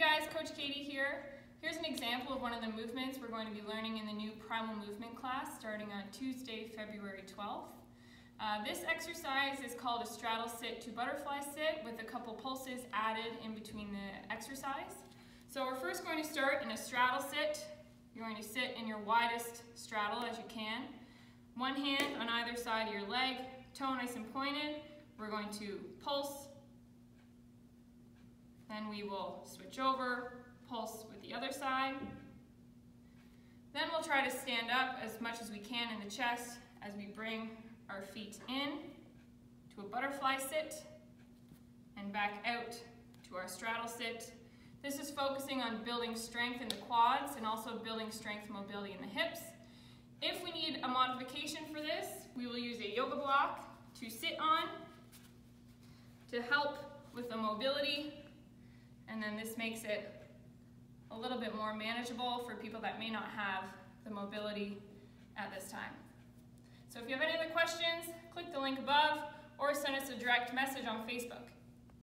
guys, Coach Katie here. Here's an example of one of the movements we're going to be learning in the new Primal Movement class starting on Tuesday, February 12th. Uh, this exercise is called a straddle sit to butterfly sit with a couple pulses added in between the exercise. So we're first going to start in a straddle sit. You're going to sit in your widest straddle as you can. One hand on either side of your leg, toe nice and pointed. We're going to pulse then we will switch over, pulse with the other side. Then we'll try to stand up as much as we can in the chest as we bring our feet in to a butterfly sit and back out to our straddle sit. This is focusing on building strength in the quads and also building strength mobility in the hips. If we need a modification for this, we will use a yoga block to sit on to help with the mobility and then this makes it a little bit more manageable for people that may not have the mobility at this time. So if you have any other questions, click the link above or send us a direct message on Facebook.